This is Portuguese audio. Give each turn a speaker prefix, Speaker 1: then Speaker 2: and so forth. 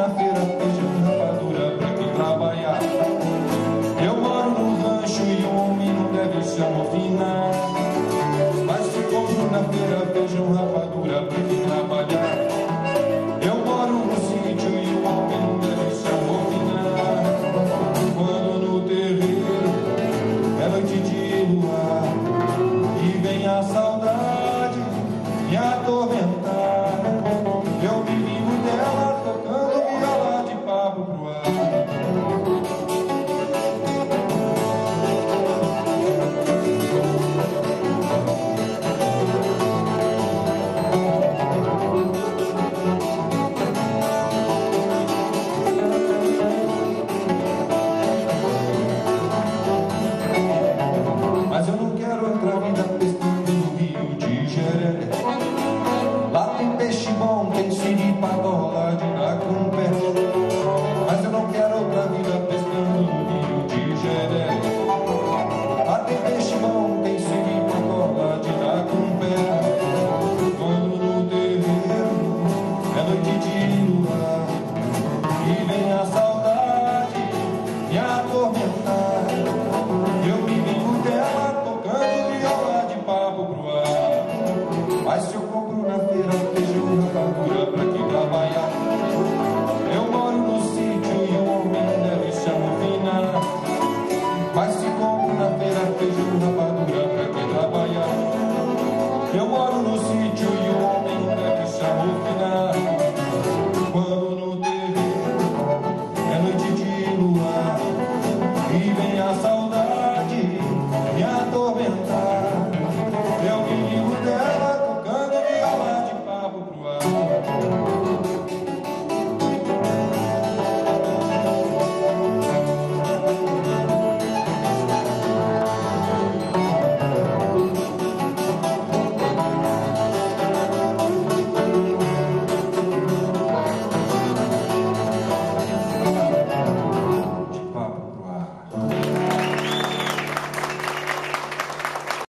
Speaker 1: Na feira feijão e rapadura pra quem trabalhar. Eu moro num rancho e um homem não deve se amofinar. Mas segunda-feira vejo um rapadura. one